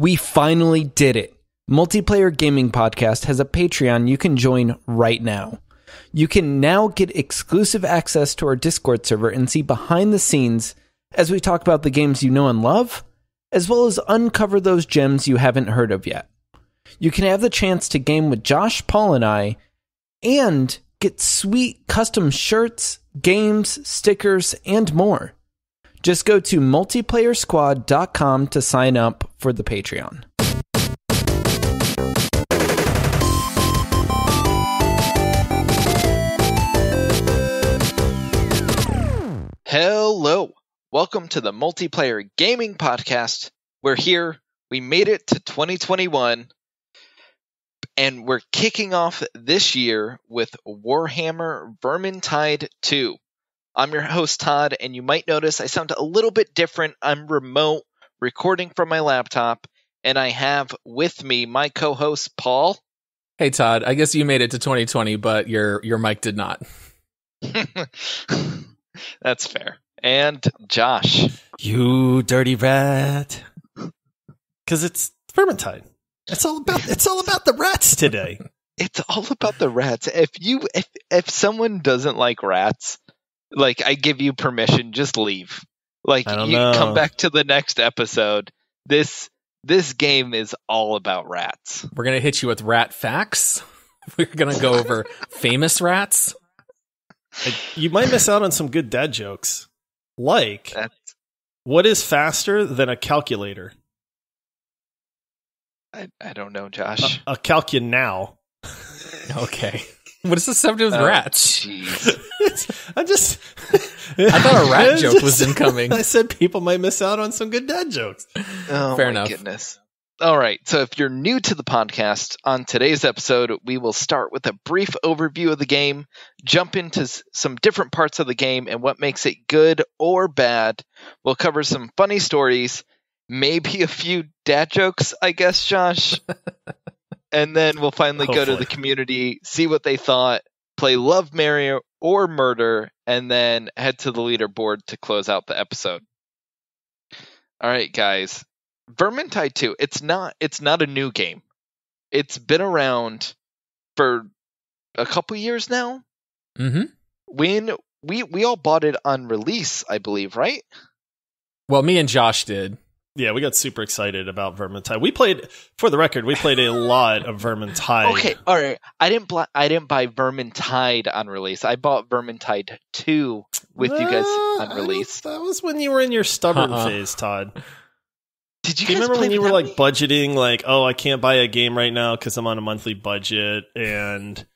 We finally did it. Multiplayer Gaming Podcast has a Patreon you can join right now. You can now get exclusive access to our Discord server and see behind the scenes as we talk about the games you know and love, as well as uncover those gems you haven't heard of yet. You can have the chance to game with Josh, Paul, and I, and get sweet custom shirts, games, stickers, and more. Just go to multiplayersquad.com to sign up for the Patreon. Hello. Welcome to the Multiplayer Gaming Podcast. We're here. We made it to 2021. And we're kicking off this year with Warhammer Vermintide 2. I'm your host, Todd, and you might notice I sound a little bit different. I'm remote, recording from my laptop, and I have with me my co host, Paul. Hey Todd, I guess you made it to 2020, but your your mic did not. That's fair. And Josh. You dirty rat. Cause it's Vermintide. It's all about it's all about the rats today. It's all about the rats. If you if if someone doesn't like rats, like I give you permission, just leave. Like you know. come back to the next episode. This this game is all about rats. We're gonna hit you with rat facts. We're gonna go over famous rats. Like, you might miss out on some good dad jokes. Like That's what is faster than a calculator? I, I don't know, Josh. A, a now. Okay. What does this have to do with Oh, rats? jeez. I just I thought a rat joke just- was incoming. I said people might miss out on some good dad jokes. Oh Fair my enough. goodness. All right. So if you're new to the podcast, on today's episode, we will start with a brief overview of the game, jump into some different parts of the game and what makes it good or bad. We'll cover some funny stories, maybe a few dad jokes, I guess, Josh. And then we'll finally go to the community, see what they thought, play Love, Marry, or Murder, and then head to the leaderboard to close out the episode. All right, guys. Vermintide 2, it's not it's not a new game. It's been around for a couple years now. Mm-hmm. When we we all bought it on release, I believe, right? Well, me and Josh did. Yeah, we got super excited about Vermintide. We played, for the record, we played a lot of Vermintide. Okay, all right. I didn't bl- I didn't buy Vermintide on release. I bought Vermintide 2 with you guys Uh, on release. That was when you were in your stubborn Uh-uh. phase, Todd. Did you Do you guys remember play when you were like me? budgeting, like, oh, I can't buy a game right now because I'm on a monthly budget, and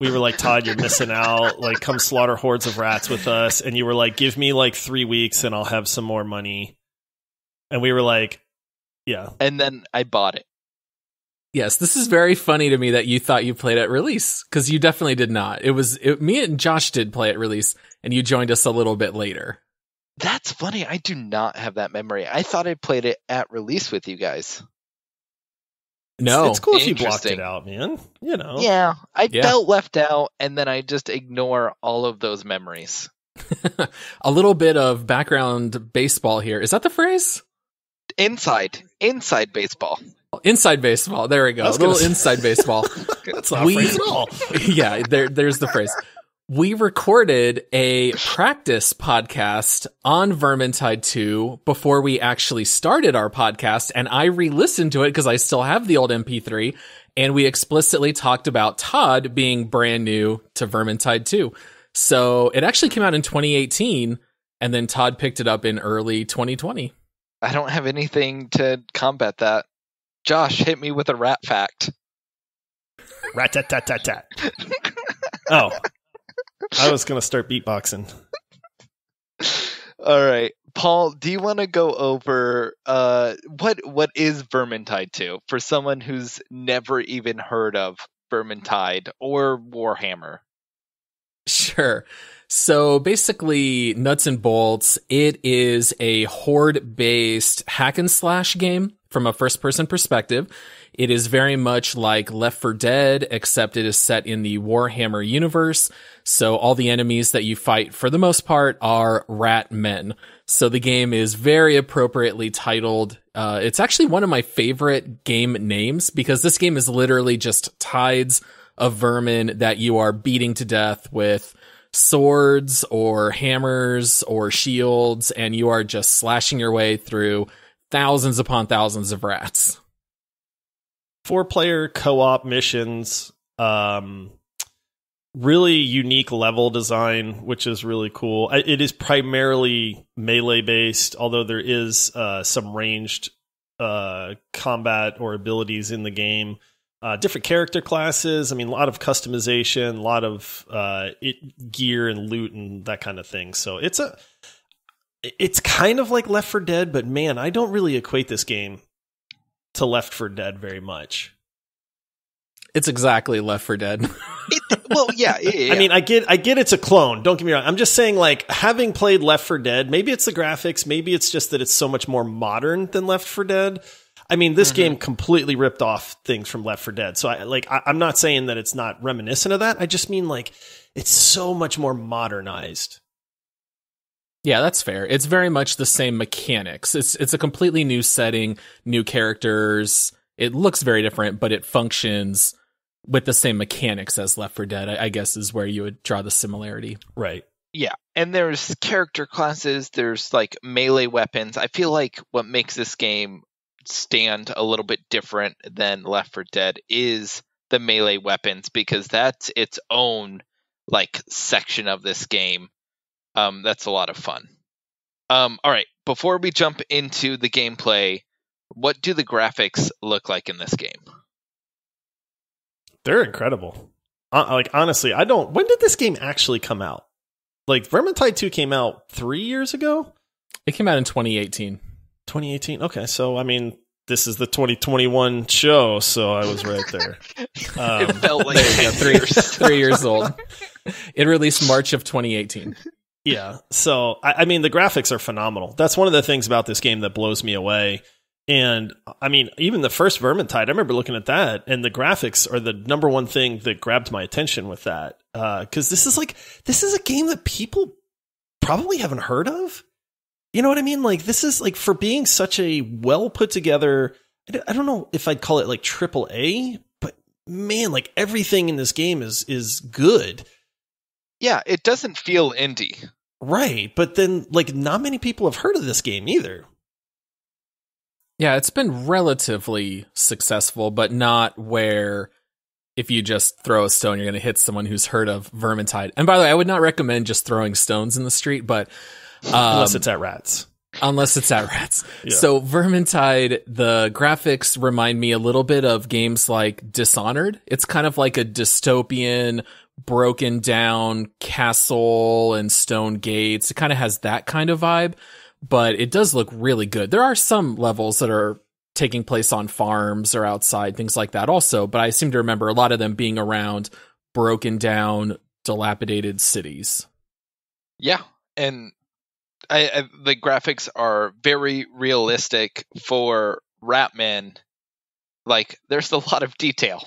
we were like, Todd, you're missing out. Like, come slaughter hordes of rats with us, and you were like, give me like three weeks, and I'll have some more money. And we were like, yeah, and then I bought it. Yes, this is very funny to me that you thought you played at release because you definitely did not. It was it, me and Josh did play at release, and you joined us a little bit later. That's funny. I do not have that memory. I thought I played it at release with you guys. No, it's, it's cool if you blocked it out, man. You know, Yeah, I Yeah. felt left out, and then I just ignore all of those memories. a little bit of background baseball here. Is that the phrase? Inside, inside baseball. Inside baseball. There we go. I A little say- inside baseball. that's not We- a at all. yeah, there, there's the phrase. We recorded a practice podcast on Vermintide 2 before we actually started our podcast, and I re-listened to it because I still have the old MP3, and we explicitly talked about Todd being brand new to Vermintide 2. So it actually came out in 2018, and then Todd picked it up in early 2020. I don't have anything to combat that. Josh, hit me with a rat fact. Rat tat tat tat tat. Oh, I was gonna start beatboxing. All right, Paul, do you want to go over uh, what what is Vermintide 2 for someone who's never even heard of Vermintide or Warhammer? Sure. So basically, nuts and bolts, it is a horde based hack and slash game from a first person perspective. It is very much like Left 4 Dead, except it is set in the Warhammer universe. So all the enemies that you fight for the most part are rat men. So the game is very appropriately titled. Uh, it's actually one of my favorite game names because this game is literally just tides of vermin that you are beating to death with swords or hammers or shields, and you are just slashing your way through thousands upon thousands of rats. Four player co op missions, um, really unique level design, which is really cool. It is primarily melee based, although there is uh, some ranged uh, combat or abilities in the game. Uh, different character classes. I mean, a lot of customization, a lot of uh, it, gear and loot and that kind of thing. So it's a, it's kind of like Left 4 Dead, but man, I don't really equate this game to Left 4 Dead very much. It's exactly Left 4 Dead. it, well, yeah, yeah, yeah, I mean, I get, I get it's a clone. Don't get me wrong. I'm just saying, like, having played Left 4 Dead, maybe it's the graphics, maybe it's just that it's so much more modern than Left 4 Dead. I mean, this mm-hmm. game completely ripped off things from Left 4 Dead. So I like I, I'm not saying that it's not reminiscent of that. I just mean like it's so much more modernized. Yeah, that's fair. It's very much the same mechanics. It's it's a completely new setting, new characters. It looks very different, but it functions with the same mechanics as Left 4 Dead. I, I guess is where you would draw the similarity. Right. Yeah, and there's character classes, there's like melee weapons. I feel like what makes this game stand a little bit different than Left 4 Dead is the melee weapons because that's its own like section of this game. Um, that's a lot of fun. Um, all right, before we jump into the gameplay, what do the graphics look like in this game? They're incredible. Uh, like honestly, I don't. When did this game actually come out? Like Vermintide 2 came out three years ago. It came out in 2018. 2018. Okay, so I mean, this is the 2021 show, so I was right there. Um, it felt like three years, three years old. It released March of 2018. Yeah, so I, I mean, the graphics are phenomenal. That's one of the things about this game that blows me away. And I mean, even the first Vermintide, I remember looking at that, and the graphics are the number one thing that grabbed my attention with that. Because uh, this is like, this is a game that people probably haven't heard of. You know what I mean? Like this is like for being such a well put together. I don't know if I'd call it like triple A, but man, like everything in this game is is good. Yeah, it doesn't feel indie. Right, but then like not many people have heard of this game either. Yeah, it's been relatively successful, but not where if you just throw a stone, you're going to hit someone who's heard of Vermintide. And by the way, I would not recommend just throwing stones in the street, but um, unless it's at Rats. Unless it's at Rats. yeah. So Vermintide, the graphics remind me a little bit of games like Dishonored. It's kind of like a dystopian, broken down castle and stone gates. It kind of has that kind of vibe, but it does look really good. There are some levels that are taking place on farms or outside, things like that also, but I seem to remember a lot of them being around broken down, dilapidated cities. Yeah. And I, I, the graphics are very realistic for Ratman. Like, there's a lot of detail.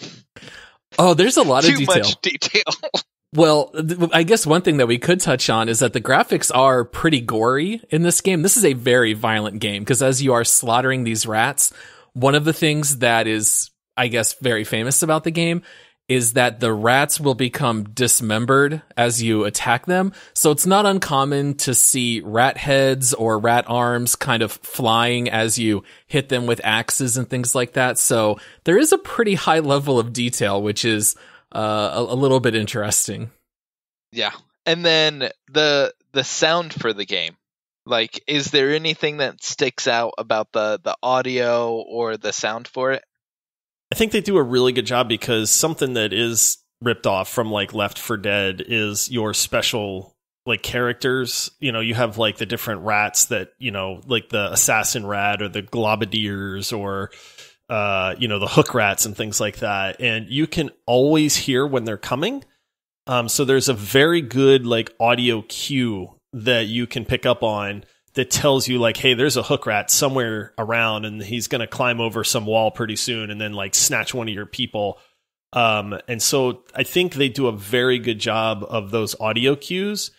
Oh, there's a lot of detail. much detail. well, I guess one thing that we could touch on is that the graphics are pretty gory in this game. This is a very violent game because as you are slaughtering these rats, one of the things that is, I guess, very famous about the game is that the rats will become dismembered as you attack them. So it's not uncommon to see rat heads or rat arms kind of flying as you hit them with axes and things like that. So there is a pretty high level of detail, which is uh, a, a little bit interesting. Yeah. And then the the sound for the game. Like, is there anything that sticks out about the the audio or the sound for it? I think they do a really good job because something that is ripped off from like Left 4 Dead is your special like characters. You know, you have like the different rats that, you know, like the assassin rat or the globadiers or uh, you know, the hook rats and things like that. And you can always hear when they're coming. Um, so there's a very good like audio cue that you can pick up on that tells you like, hey, there's a hook rat somewhere around, and he's gonna climb over some wall pretty soon, and then like snatch one of your people. Um, and so I think they do a very good job of those audio cues.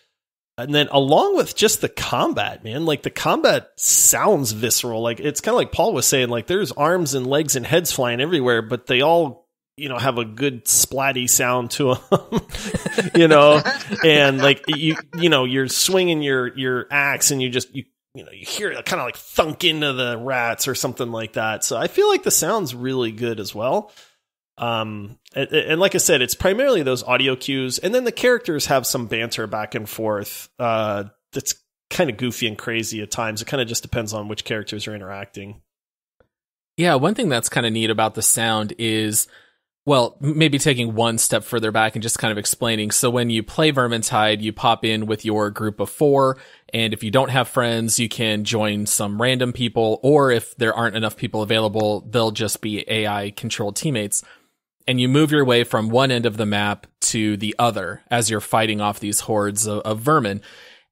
And then along with just the combat, man, like the combat sounds visceral. Like it's kind of like Paul was saying, like there's arms and legs and heads flying everywhere, but they all, you know, have a good splatty sound to them, you know, and like you, you know, you're swinging your, your axe and you just, you, you know, you hear it kind of like thunk into the rats or something like that. So I feel like the sound's really good as well. Um, and, and, like I said, it's primarily those audio cues, and then the characters have some banter back and forth. Uh, that's kind of goofy and crazy at times. It kind of just depends on which characters are interacting. Yeah, one thing that's kind of neat about the sound is, well, maybe taking one step further back and just kind of explaining. So when you play Vermintide, you pop in with your group of four, and if you don't have friends, you can join some random people, or if there aren't enough people available, they'll just be AI controlled teammates and you move your way from one end of the map to the other as you're fighting off these hordes of, of, vermin.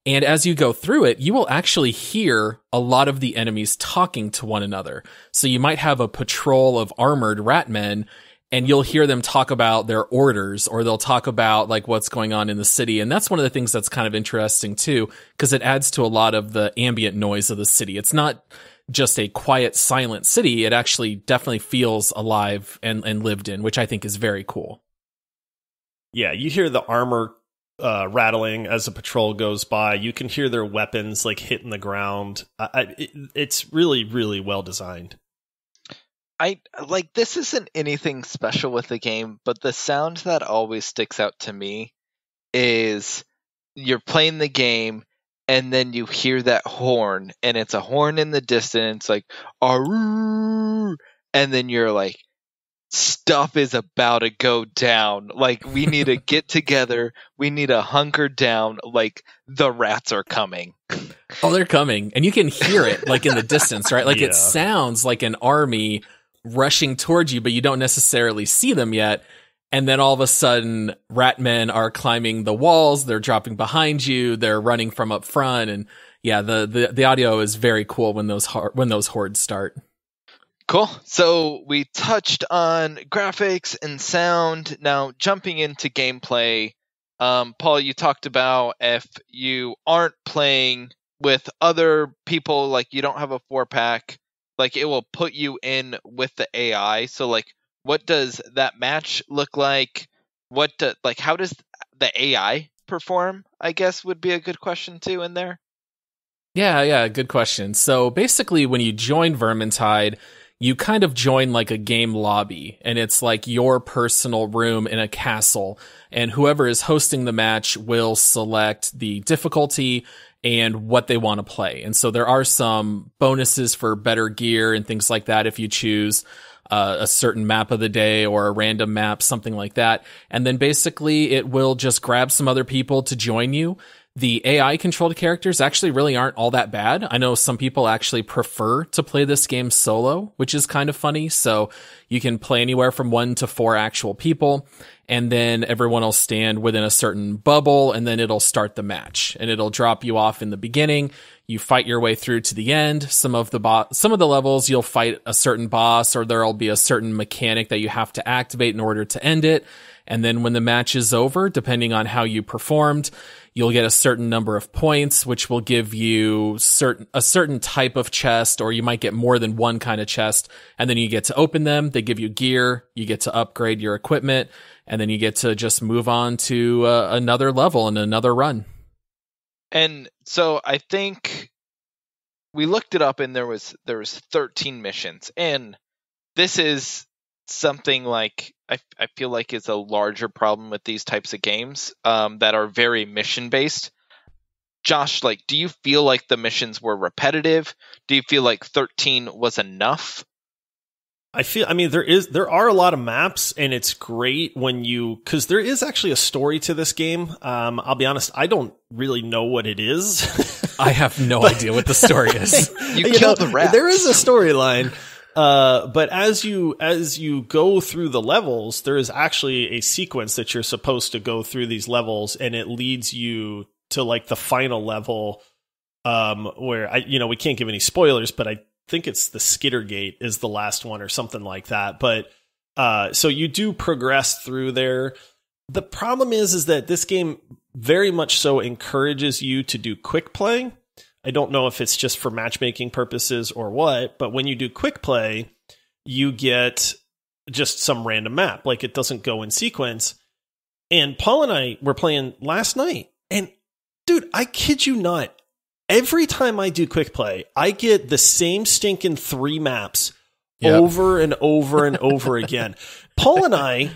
And as you go through it, you will actually hear a lot of the enemies talking to one another. So you might have a patrol of armored ratmen and you'll hear them talk about their orders or they'll talk about like what's going on in the city. And that's one of the things that's kind of interesting too, because it adds to a lot of the ambient noise of the city. It's not just a quiet, silent city, it actually definitely feels alive and, and lived in, which I think is very cool. Yeah, you hear the armor uh, rattling as a patrol goes by. You can hear their weapons like hitting the ground. I, it, it's really, really well designed. I like this isn't anything special with the game, but the sound that always sticks out to me is you're playing the game and then you hear that horn and it's a horn in the distance like Aroo! and then you're like stuff is about to go down like we need to get together we need to hunker down like the rats are coming oh they're coming and you can hear it like in the distance right like yeah. it sounds like an army rushing towards you but you don't necessarily see them yet. And then all of a sudden ratmen are climbing the walls. They're dropping behind you. They're running from up front. And yeah the the, the audio is very cool when those when those hordes start. Cool. So we touched on graphics and sound. Now jumping into gameplay um, paul you talked about if you aren't playing with other people like you don't have a four pack like it will put you in with the ai so like what does that match look like? What do, like how does the AI perform? I guess would be a good question too in there. Yeah, yeah, good question. So basically, when you join Vermintide, you kind of join like a game lobby and it's like your personal room in a castle. And whoever is hosting the match will select the difficulty and what they want to play. And so there are some bonuses for better gear and things like that if you choose uh, a certain map of the day or a random map, something like that. And then basically it will just grab some other people to join you. The AI controlled characters actually really aren't all that bad. I know some people actually prefer to play this game solo, which is kind of funny. So you can play anywhere from one to four actual people and then everyone will stand within a certain bubble and then it'll start the match and it'll drop you off in the beginning you fight your way through to the end some of the bo- some of the levels you'll fight a certain boss or there'll be a certain mechanic that you have to activate in order to end it and then when the match is over depending on how you performed you'll get a certain number of points which will give you certain a certain type of chest or you might get more than one kind of chest. And then you get to open them. They give you gear. You get to upgrade your equipment. And then you get to just move on to uh, another level and another run. And so I think we looked it up and there was there was 13 missions. And this is something like I, I feel like is a larger problem with these types of games um, that are very mission based. Josh, like, do you feel like the missions were repetitive? Do you feel like 13 was enough? I feel I mean there is there are a lot of maps and it's great when you cuz there is actually a story to this game. Um I'll be honest, I don't really know what it is. I have no but, idea what the story is. you, you killed know, the rat. There is a storyline. Uh, but as you as you go through the levels, there is actually a sequence that you're supposed to go through these levels, and it leads you to like the final level, um, where I you know we can't give any spoilers, but I think it's the Skittergate is the last one or something like that. But uh, so you do progress through there. The problem is, is that this game very much so encourages you to do quick play I don't know if it's just for matchmaking purposes or what, but when you do quick play, you get just some random map. Like it doesn't go in sequence. And Paul and I were playing last night. And dude, I kid you not. Every time I do quick play, I get the same stinking three maps yep. over and over and over again. Paul and I,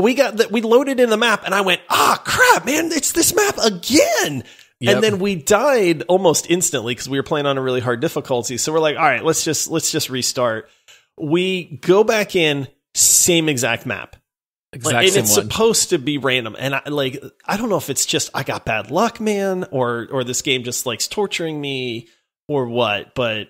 we got that, we loaded in the map and I went, ah, crap, man, it's this map again. Yep. And then we died almost instantly because we were playing on a really hard difficulty. So we're like, all right, let's just let's just restart. We go back in, same exact map. Exact like, and it's one. supposed to be random. And I like I don't know if it's just I got bad luck, man, or or this game just likes torturing me or what, but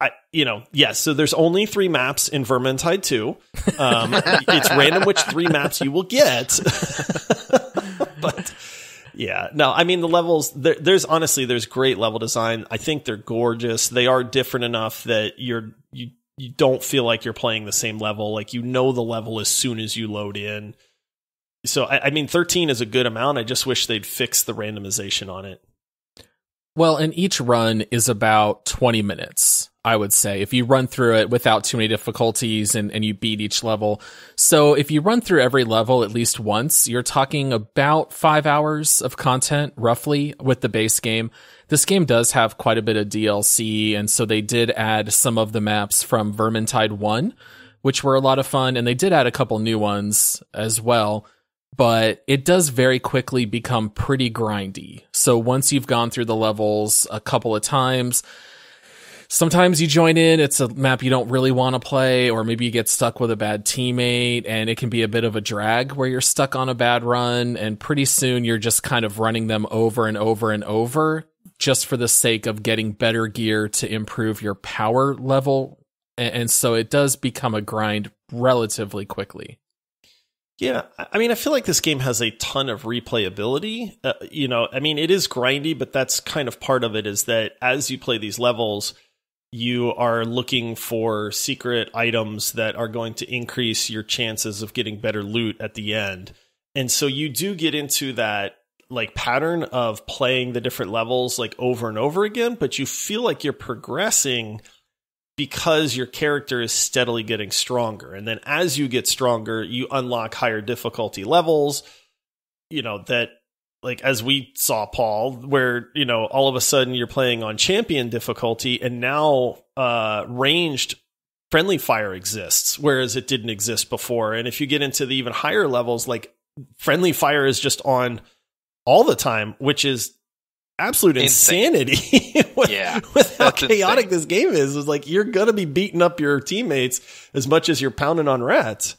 I, you know, yes. So there's only three maps in Vermintide 2. Um, it's random which three maps you will get. but yeah, no, I mean the levels. There, there's honestly, there's great level design. I think they're gorgeous. They are different enough that you're you you don't feel like you're playing the same level. Like you know the level as soon as you load in. So I, I mean, 13 is a good amount. I just wish they'd fix the randomization on it. Well, and each run is about 20 minutes. I would say, if you run through it without too many difficulties and, and you beat each level. So if you run through every level at least once, you're talking about five hours of content roughly with the base game. This game does have quite a bit of DLC. And so they did add some of the maps from Vermintide 1, which were a lot of fun. And they did add a couple new ones as well but it does very quickly become pretty grindy. So once you've gone through the levels a couple of times, sometimes you join in, it's a map you don't really want to play, or maybe you get stuck with a bad teammate and it can be a bit of a drag where you're stuck on a bad run and pretty soon you're just kind of running them over and over and over just for the sake of getting better gear to improve your power level. And so it does become a grind relatively quickly. Yeah, I mean, I feel like this game has a ton of replayability. Uh, you know, I mean, it is grindy, but that's kind of part of it is that as you play these levels, you are looking for secret items that are going to increase your chances of getting better loot at the end. And so you do get into that like pattern of playing the different levels like over and over again, but you feel like you're progressing because your character is steadily getting stronger. And then as you get stronger, you unlock higher difficulty levels, you know, that like as we saw Paul, where you know all of a sudden you're playing on champion difficulty, and now uh, ranged friendly fire exists, whereas it didn't exist before. And if you get into the even higher levels, like friendly fire is just on all the time, which is absolute insane. insanity. with, yeah, with how chaotic insane. this game is, is like you're gonna be beating up your teammates as much as you're pounding on rats.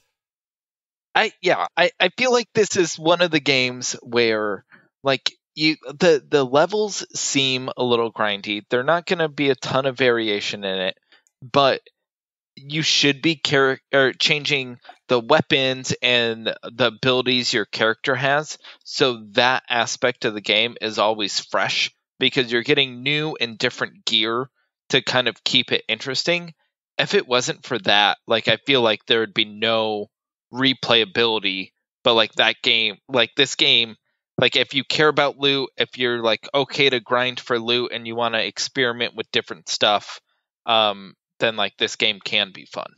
I yeah, I, I feel like this is one of the games where like you the the levels seem a little grindy. They're not going to be a ton of variation in it, but you should be char- or changing the weapons and the abilities your character has so that aspect of the game is always fresh because you're getting new and different gear to kind of keep it interesting. If it wasn't for that, like I feel like there would be no replayability, but like that game, like this game like if you care about loot, if you're like okay to grind for loot and you want to experiment with different stuff, um, then like this game can be fun.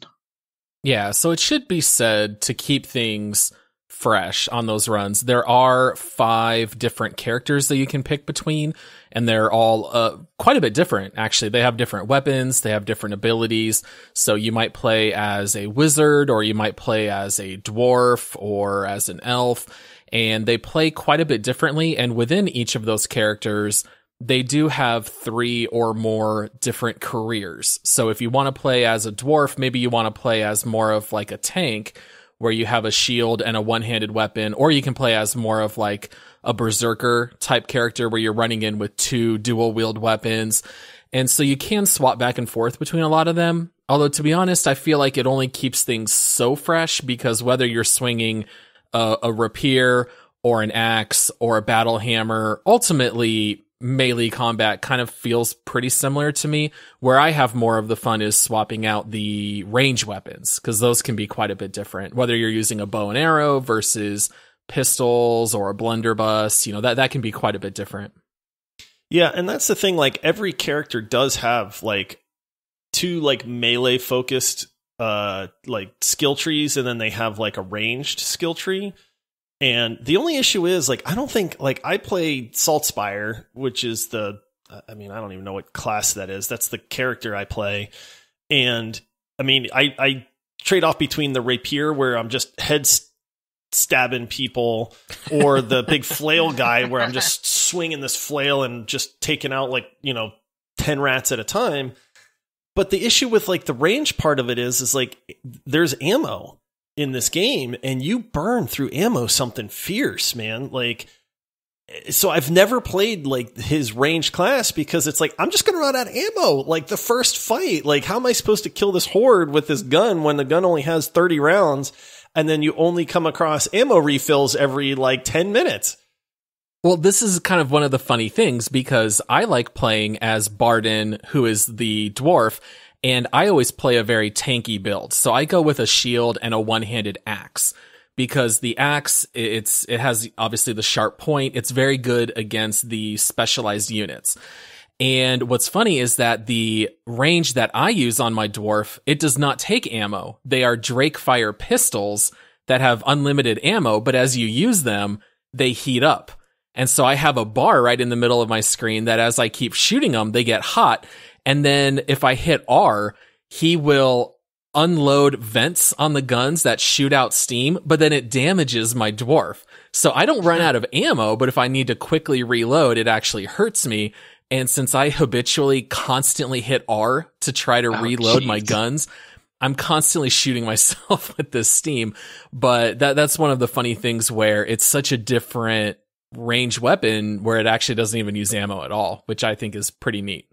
Yeah, so it should be said to keep things fresh on those runs. There are five different characters that you can pick between, and they're all uh, quite a bit different. Actually, they have different weapons, they have different abilities. So you might play as a wizard, or you might play as a dwarf, or as an elf and they play quite a bit differently. And within each of those characters, they do have three or more different careers. So if you want to play as a dwarf, maybe you want to play as more of like a tank where you have a shield and a one-handed weapon, or you can play as more of like a berserker type character where you're running in with two dual wield weapons. And so you can swap back and forth between a lot of them, Although to be honest, I feel like it only keeps things so fresh because whether you're swinging a, a rapier or an axe or a battle hammer, ultimately melee combat kind of feels pretty similar to me. Where I have more of the fun is swapping out the range weapons because those can be quite a bit different. Whether you're using a bow and arrow versus pistols or a blunderbuss, you know, that, that can be quite a bit different. Yeah, and that's the thing. Like every character does have like two like melee focused uh like skill trees, and then they have like a ranged skill tree. And the only issue is like I don't think like I play Saltzpyre, which is the I mean I don't even know what class that is. That's the character I play, and I mean I I trade off between the rapier where I'm just head stabbing people or the big flail guy where I'm just swinging this flail and just taking out like, you know, 10 rats at a time. But the issue with like the range part of it is, is like there's ammo in this game and you burn through ammo something fierce, man. Like, so I've never played like his range class because it's like I'm just gonna run out of ammo. Like the first fight, like how am I supposed to kill this horde with this gun when the gun only has 30 rounds? and then you only come across ammo refills every like 10 minutes. Well, this is kind of one of the funny things because I like playing as Bardin, who is the dwarf, and I always play a very tanky build. So I go with a shield and a one-handed axe because the axe it's it has obviously the sharp point. It's very good against the specialized units. And what's funny is that the range that I use on my dwarf, it does not take ammo. They are Drake fire pistols that have unlimited ammo, but as you use them, they heat up. And so I have a bar right in the middle of my screen that as I keep shooting them, they get hot. And then if I hit R, he will unload vents on the guns that shoot out steam, but then it damages my dwarf. So I don't run out of ammo, but if I need to quickly reload, it actually hurts me. And since I habitually constantly hit R to try to oh, reload geez. my guns, I'm constantly shooting myself with this steam. But that that's one of the funny things where it's such a different range weapon where it actually doesn't even use ammo at all, which I think is pretty neat.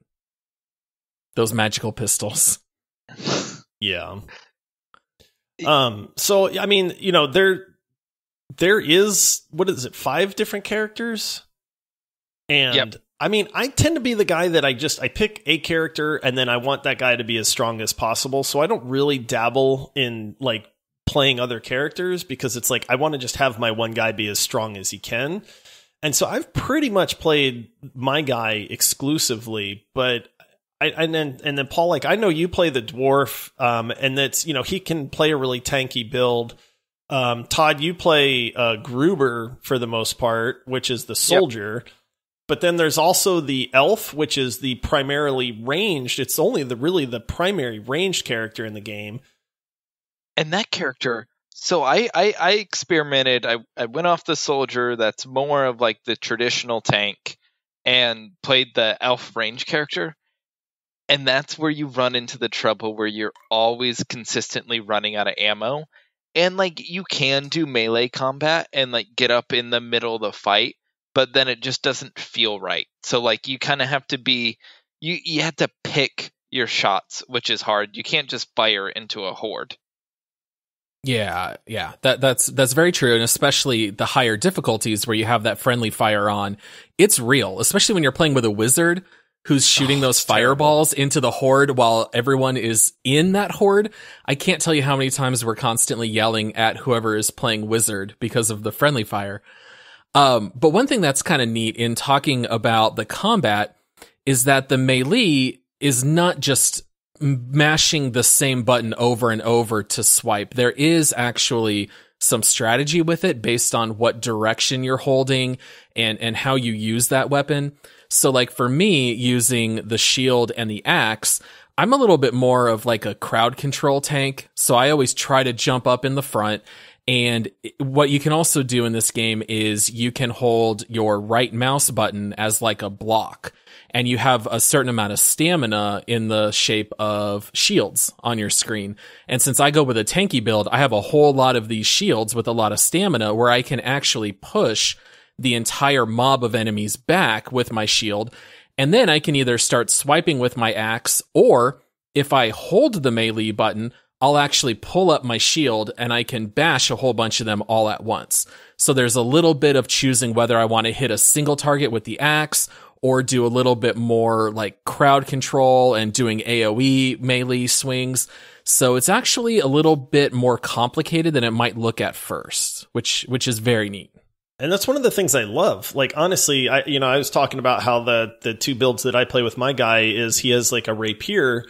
Those magical pistols. Yeah. Um so I mean, you know, there there is what is it, five different characters? And yep. I mean, I tend to be the guy that I just I pick a character and then I want that guy to be as strong as possible. So I don't really dabble in like playing other characters because it's like I want to just have my one guy be as strong as he can. And so I've pretty much played my guy exclusively, but I, and then and then Paul, like I know you play the dwarf, um, and that's you know he can play a really tanky build. Um, Todd, you play uh, Kruber for the most part, which is the soldier. Yep. But then there's also the elf, which is the primarily ranged. It's only the really the primary ranged character in the game. And that character, so I I, I experimented. I I went off the soldier. That's more of like the traditional tank, and played the elf range character. And that's where you run into the trouble where you're always consistently running out of ammo. And like you can do melee combat and like get up in the middle of the fight, but then it just doesn't feel right. So like you kind of have to be you you have to pick your shots, which is hard. You can't just fire into a horde. Yeah, yeah. That that's that's very true and especially the higher difficulties where you have that friendly fire on. It's real, especially when you're playing with a wizard who's shooting oh, those fireballs terrible. into the horde while everyone is in that horde. I can't tell you how many times we're constantly yelling at whoever is playing wizard because of the friendly fire. Um, but one thing that's kind of neat in talking about the combat is that the melee is not just mashing the same button over and over to swipe. There is actually some strategy with it based on what direction you're holding and, and how you use that weapon. So like for me, using the shield and the axe, I'm a little bit more of like a crowd control tank. So I always try to jump up in the front and what you can also do in this game is you can hold your right mouse button as like a block and you have a certain amount of stamina in the shape of shields on your screen. And since I go with a tanky build, I have a whole lot of these shields with a lot of stamina where I can actually push the entire mob of enemies back with my shield. And then I can either start swiping with my axe or If I hold the melee button, I'll actually pull up my shield and I can bash a whole bunch of them all at once. So there's a little bit of choosing whether I want to hit a single target with the axe or do a little bit more like crowd control and doing AoE melee swings. So it's actually a little bit more complicated than it might look at first, which which is very neat. And that's one of the things I love. Like honestly, I you know, I was talking about how the the two builds that I play with my guy is he has like a rapier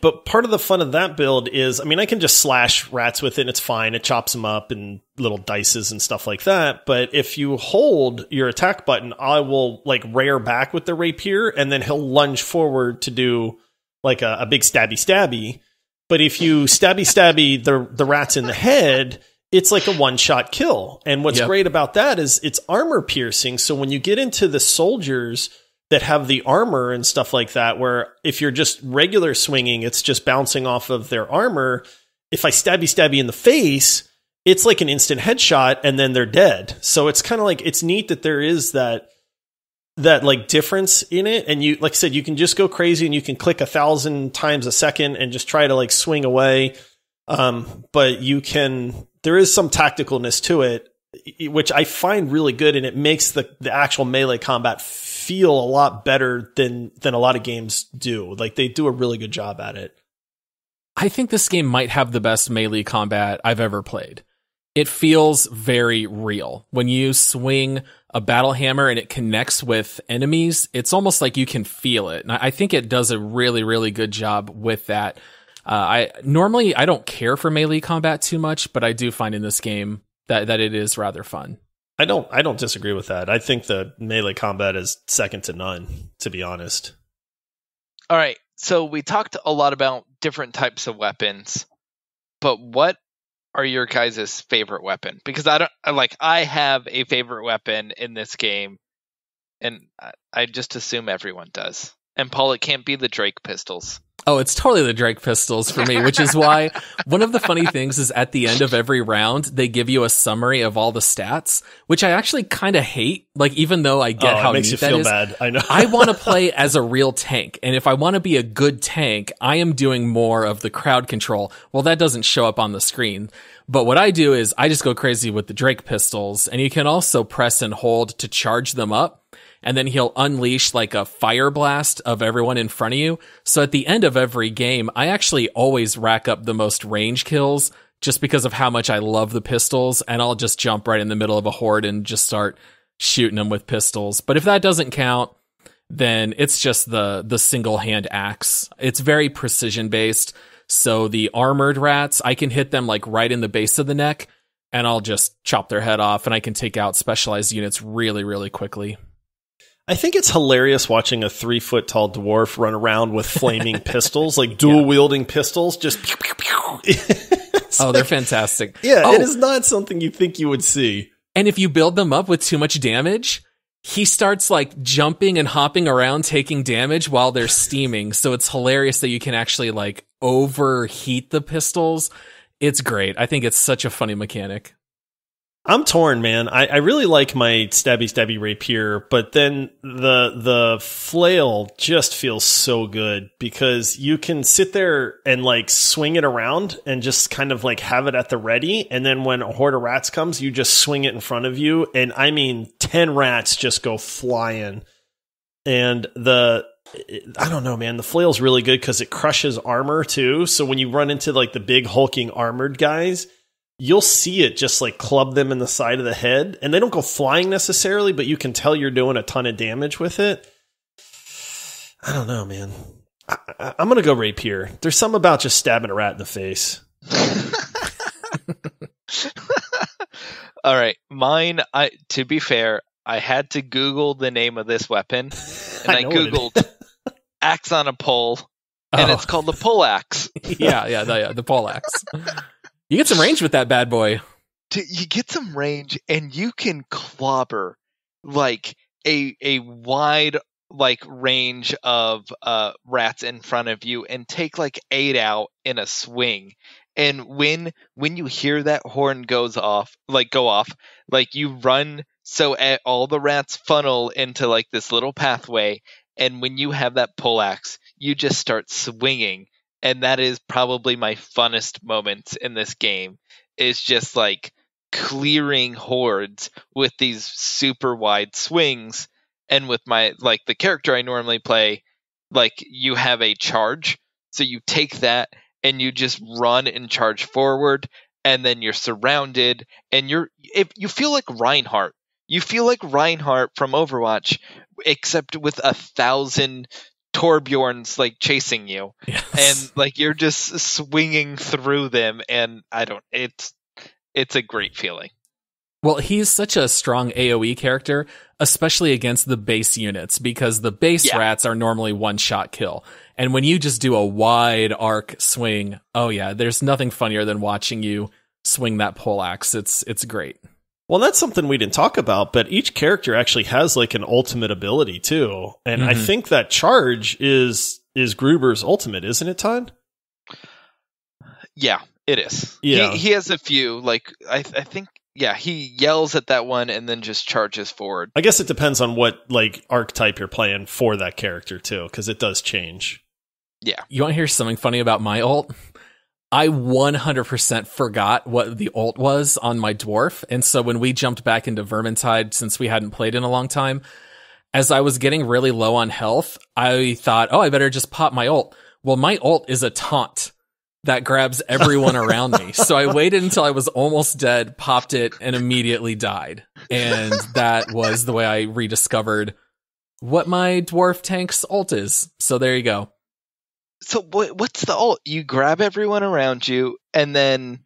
but part of the fun of that build is, I mean, I can just slash rats with it. And it's fine. It chops them up and little dices and stuff like that. But if you hold your attack button, I will like rear back with the rapier, and then he'll lunge forward to do like a, a big stabby stabby. But if you stabby stabby the the rats in the head, it's like a one shot kill. And what's yep. great about that is it's armor piercing. So when you get into the soldiers that have the armor and stuff like that, where if you're just regular swinging, it's just bouncing off of their armor. If I stabby stabby in the face, it's like an instant headshot and then they're dead. So it's kind of like it's neat that there is that that like difference in it and you like I said you can just go crazy and you can click a thousand times a second and just try to like swing away um but you can there is some tacticalness to it which I find really good and it makes the the actual melee combat feel a lot better than than a lot of games do. Like they do a really good job at it. I think this game might have the best melee combat I've ever played. It feels very real. When you swing a battle hammer and it connects with enemies, it's almost like you can feel it. And I think it does a really, really good job with that. Uh, I normally I don't care for melee combat too much, but I do find in this game that that it is rather fun. I don't I don't disagree with that. I think the melee combat is second to none, to be honest. All right. So we talked a lot about different types of weapons, but what are your guys' favorite weapon? Because I don't like I have a favorite weapon in this game, and I just assume everyone does. And Paul, it can't be the Drake pistols. Oh, it's totally the Drake pistols for me, which is why one of the funny things is at the end of every round, they give you a summary of all the stats, which I actually kind of hate. Like, even though I get oh, how it makes neat you that feel is, bad. I know. I want to play as a real tank. And if I want to be a good tank, I am doing more of the crowd control. Well, that doesn't show up on the screen. But what I do is I just go crazy with the Drake pistols and you can also press and hold to charge them up and then he'll unleash like a fire blast of everyone in front of you. So at the end of every game, I actually always rack up the most range kills just because of how much I love the pistols and I'll just jump right in the middle of a horde and just start shooting them with pistols. But if that doesn't count, then it's just the the single hand axe. It's very precision based. So the armored rats, I can hit them like right in the base of the neck and I'll just chop their head off and I can take out specialized units really really quickly. I think it's hilarious watching a three foot tall dwarf run around with flaming pistols, like dual wielding pistols, just pew, pew, pew. oh, like, they're fantastic. Yeah, oh. it is not something you think you would see. And if you build them up with too much damage, he starts like jumping and hopping around taking damage while they're steaming. So it's hilarious that you can actually like overheat the pistols. It's great. I think it's such a funny mechanic. I'm torn, man. I, I really like my stabby stabby rapier, but then the the flail just feels so good because you can sit there and like swing it around and just kind of like have it at the ready, and then when a horde of rats comes, you just swing it in front of you, and I mean ten rats just go flying, and the I don't know, man. The flail's really good because it crushes armor too. So when you run into like the big hulking armored guys you'll see it just like club them in the side of the head. And they don't go flying necessarily, but you can tell you're doing a ton of damage with it. I don't know, man. I, am going to go rapier. There's something about just stabbing a rat in the face. All right. Mine, I to be fair, I had to Google the name of this weapon. And I, I Googled axe on a pole. And oh. it's called the pole axe. yeah, yeah, the, yeah, the pole axe. You get some range with that bad boy. You get some range, and you can clobber like a a wide like range of uh rats in front of you and take like eight out in a swing. And when when you hear that horn goes off like go off like you run so all the rats funnel into like this little pathway. And when you have that pole axe you just start swinging and that is probably my funnest moments in this game is just like clearing hordes with these super wide swings and with my like the character I normally play like you have a charge so you take that and you just run and charge forward and then you're surrounded and you're if you feel like Reinhardt. You feel like Reinhardt from Overwatch except with a thousand Torbjorns like chasing you Yes. and like you're just swinging through them and I don't it's it's a great feeling. Well, he's such a strong AoE character, especially against the base units, because the base Yeah. rats are normally one shot kill. And when you just do a wide arc swing, oh yeah, there's nothing funnier than watching you swing that poleaxe. It's it's great. Well, that's something we didn't talk about, but each character actually has like an ultimate ability too. And I Mhm. think that charge is is Kruber's ultimate, isn't it, Todd? Yeah, it is. Yeah. He, he has a few like I I think yeah, he yells at that one and then just charges forward. I guess it depends on what like archetype you're playing for that character too, because it does change. Yeah. You want to hear something funny about my ult? I 100% forgot what the ult was on my dwarf. And so when we jumped back into Vermintide, since we hadn't played in a long time, as I was getting really low on health, I thought, oh, I better just pop my ult. Well, my ult is a taunt that grabs everyone around me. So I waited until I was almost dead, popped it, and immediately died. And that was the way I rediscovered what my dwarf tank's ult is. So there you go. So what's the ult? You grab everyone around you and then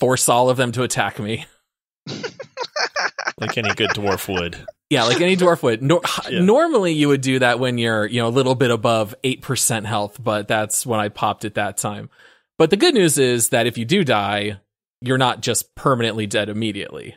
Force all of them to attack me. Like any good dwarf would. Yeah, like any dwarf would. Nor- Yeah. Normally, you would do that when you're, you know, a little bit above 8% health, but that's when I popped at that time. But the good news is that if you do die, you're not just permanently dead immediately.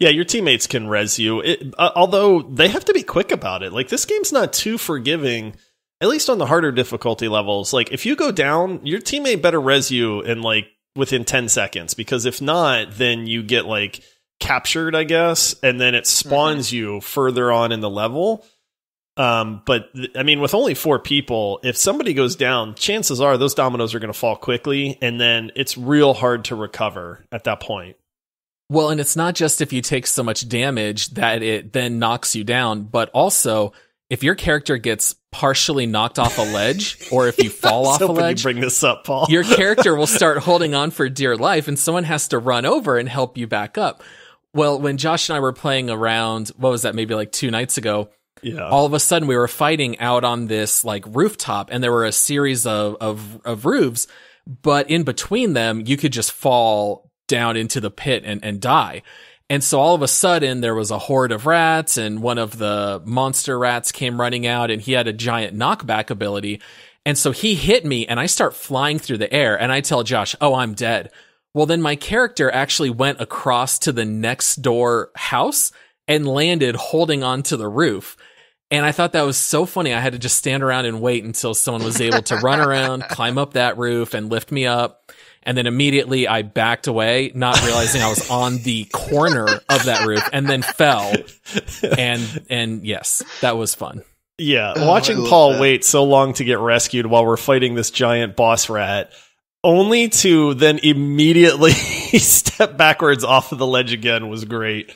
Yeah, your teammates can res you. It, uh, although they have to be quick about it. Like this game's not too forgiving, at least on the harder difficulty levels. Like if you go down, your teammate better res you in like within 10 seconds because if not, then you get like captured, I guess, and then it spawns you further on in the level. Um, but th- I mean, with only four people, if somebody goes down, chances are those dominoes are going to fall quickly, and then it's real hard to recover at that point. Well, and it's not just if you take so much damage that it then knocks you down, but also if your character gets partially knocked off a ledge or if you fall off a ledge, bring this up, Paul. your character will start holding on for dear life and someone has to run over and help you back up. Well, when Josh and I were playing around, what was that, maybe like two nights ago, yeah. all of a sudden we were fighting out on this like rooftop and there were a series of, of, of roofs, but in between them, you could just fall down into the pit and, and die. And so all of a sudden there was a horde of rats and one of the monster rats came running out and he had a giant knockback ability. And so he hit me and I start flying through the air and I tell Josh, Oh, I'm dead. Well, then my character actually went across to the next door house and landed holding onto the roof. And I thought that was so funny. I had to just stand around and wait until someone was able to run around, climb up that roof and lift me up. And then immediately I backed away, not realizing I was on the corner of that roof and then fell. And, and yes, that was fun. Yeah, Oh, watching I Paul that. wait so long to get rescued while we're fighting this giant boss rat, only to then immediately step backwards off of the ledge again was great.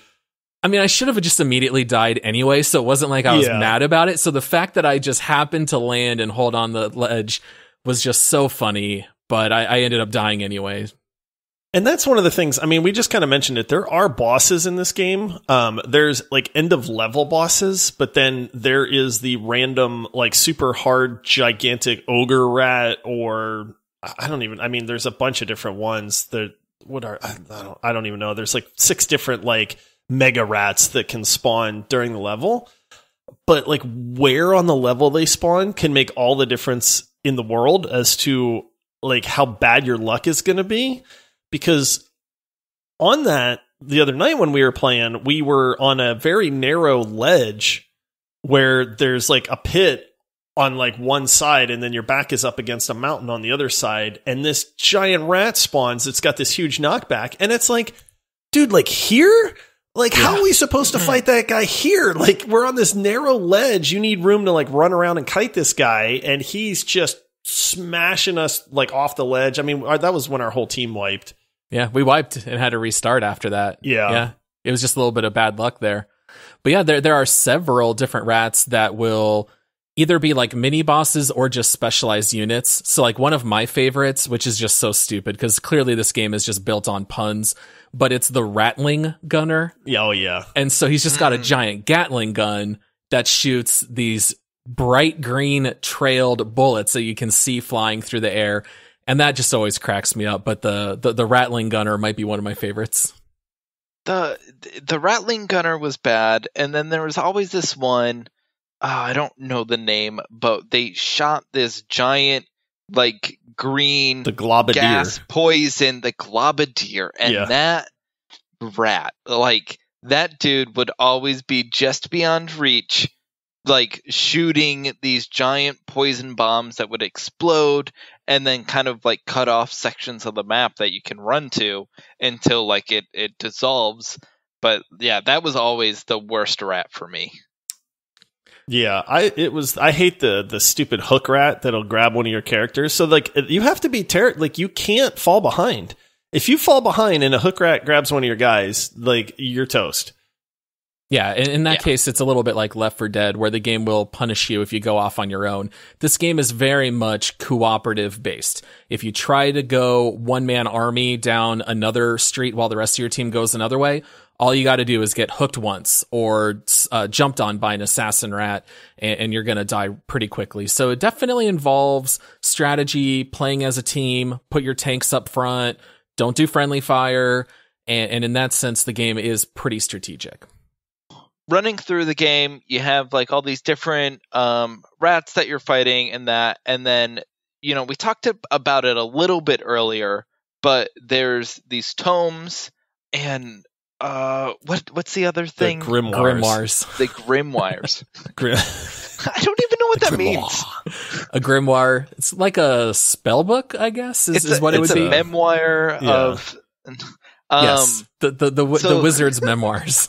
I mean, I should have just immediately died anyway, so it wasn't like I was Yeah. mad about it. So the fact that I just happened to land and hold on the ledge was just so funny, but I, I ended up dying anyway. And that's one of the things. I mean, we just kind of mentioned it. There are bosses in this game. Um, there's like end of level bosses, but then there is the random, like super hard, gigantic ogre rat, or I don't even. I mean, there's a bunch of different ones. That what are I don't I don't even know. There's like six different like mega rats that can spawn during the level. But like where on the level they spawn can make all the difference in the world as to like how bad your luck is going to be because on that the other night when we were playing we were on a very narrow ledge where there's like a pit on like one side and then your back is up against a mountain on the other side and this giant rat spawns it's got this huge knockback and it's like dude like here Like, how are we supposed to fight that guy here? Like, we're on this narrow ledge. You need room to like run around and kite this guy, and he's just smashing us like off the ledge. I mean, our- that was when our whole team wiped. Yeah, we wiped and had to restart after that. Yeah. Yeah. It was just a little bit of bad luck there. But yeah, there there are several different rats that will either be like mini bosses or just specialized units. So like one of my favorites, which is just so stupid because clearly this game is just built on puns, but it's the Ratling Gunner. Yeah, oh yeah. And so he's just got a Mm. giant Gatling gun that shoots these bright green trailed bullets that you can see flying through the air. And that just always cracks me up. But the, the, the Ratling Gunner might be one of my favorites. the the Ratling Gunner was bad and then there was always this one oh, i don't know the name but they shot this giant like green The globadier. gas poison the globadier and Yeah. that rat like that dude would always be just beyond reach like shooting these giant poison bombs that would explode and then kind of like cut off sections of the map that you can run to until like it it dissolves but yeah that was always the worst rat for me Yeah, I it was I hate the the stupid hook rat that'll grab one of your characters. So like you have to be ter- like you can't fall behind. If you fall behind and a hook rat grabs one of your guys, like you're toast. Yeah, in, in that Yeah. case, it's a little bit like Left 4 Dead, where the game will punish you if you go off on your own. This game is very much cooperative based. If you try to go one man army down another street while the rest of your team goes another way, all you got to do is get hooked once or uh, jumped on by an assassin rat, and, and you're going to die pretty quickly. So it definitely involves strategy, playing as a team, put your tanks up front, don't do friendly fire, and, and in that sense, the game is pretty strategic. Running through the game you have like all these different um, rats that you're fighting and that and then you know we talked about it a little bit earlier but there's these tomes and uh what what's the other The thing grimoires. Grimoires. the grimoires Grim- i don't even know what that means a grimoire. It's like a spell book, I guess, is, it's is a, what it it's a memoir Yeah. of um yes, the the the, wi- so- the wizard's memoirs.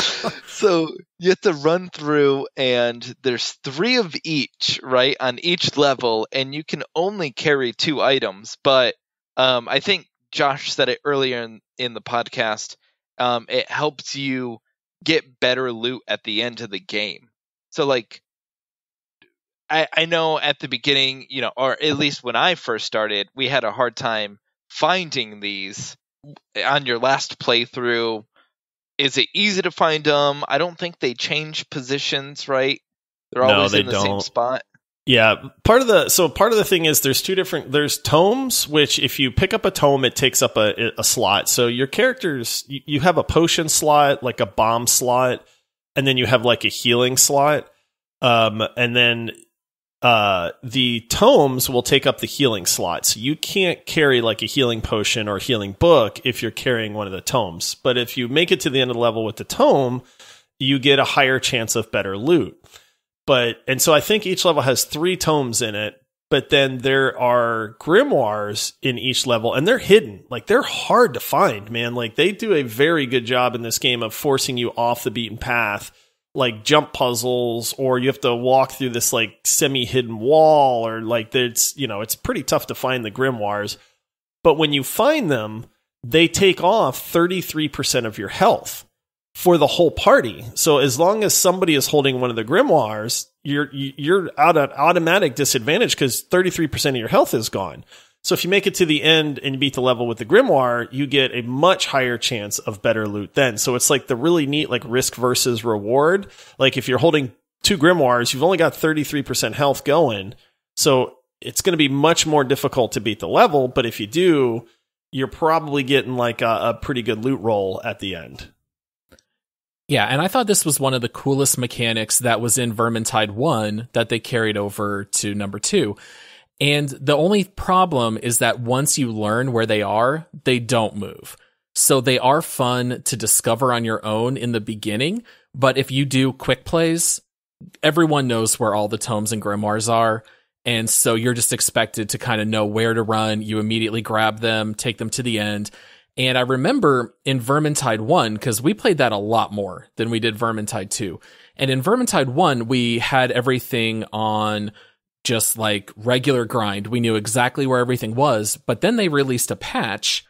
so you have to run through and there's three of each right on each level and you can only carry two items but um, i think josh said it earlier in, in the podcast um, it helps you get better loot at the end of the game. So like I, I know at the beginning you know or at least when i first started we had a hard time finding these on your last playthrough is it easy to find them? I don't think they change positions, right? They're No, always they in the same don't. spot. Yeah, part of the so part of the thing is there's two different there's tomes which if you pick up a tome it takes up a, a slot. So your characters you, you have a potion slot, like a bomb slot, and then you have like a healing slot. Um and then uh the tomes will take up the healing slot. So you can't carry like a healing potion or healing book if you're carrying one of the tomes. But if you make it to the end of the level with the tome, you get a higher chance of better loot but and so I think each level has three tomes in it, but then there are grimoires in each level and they're hidden. Like they're hard to find, man. Like they do a very good job in this game of forcing you off the beaten path, like jump puzzles, or you have to walk through this like semi hidden wall, or like it's you know, it's pretty tough to find the grimoires. But when you find them, they take off 33% of your health for the whole party. So as long as somebody is holding one of the grimoires, you're you're out at automatic disadvantage because 33% of your health is gone. So if you make it to the end and you beat the level with the grimoire, you get a much higher chance of better loot then. So it's like the really neat like risk versus reward. Like if you're holding two grimoires, you've only got 33% health going. So it's going to be much more difficult to beat the level, but if you do, you're probably getting like a, a pretty good loot roll at the end. Yeah, and I thought this was one of the coolest mechanics that was in Vermintide 1 that they carried over to number 2. And the only problem is that once you learn where they are, they don't move. So they are fun to discover on your own in the beginning, but if you do quick plays, everyone knows where all the tomes and grimoires are. And so you're just expected to kind of know where to run. You immediately grab them, take them to the end. And I remember in Vermintide 1, because we played that a lot more than we did Vermintide 2. And in Vermintide 1, we had everything on just like regular grind. We knew exactly where everything was, but then they released a patch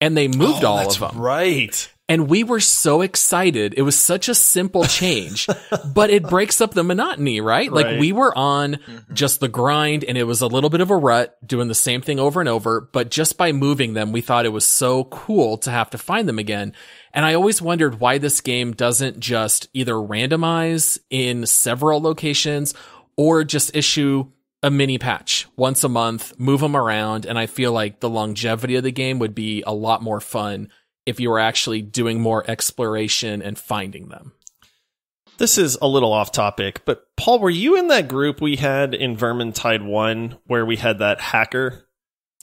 and they moved Oh, all of them. Right. And we were so excited. It was such a simple change, but it breaks up the monotony, right? Like Right. we were on mm-hmm. just the grind and it was a little bit of a rut doing the same thing over and over. But just by moving them, we thought it was so cool to have to find them again. And I always wondered why this game doesn't just either randomize in several locations or just issue a mini patch once a month, move them around. And I feel like the longevity of the game would be a lot more fun if you were actually doing more exploration and finding them. This is a little off topic, but Paul, were you in that group we had in Vermintide 1 where we had that hacker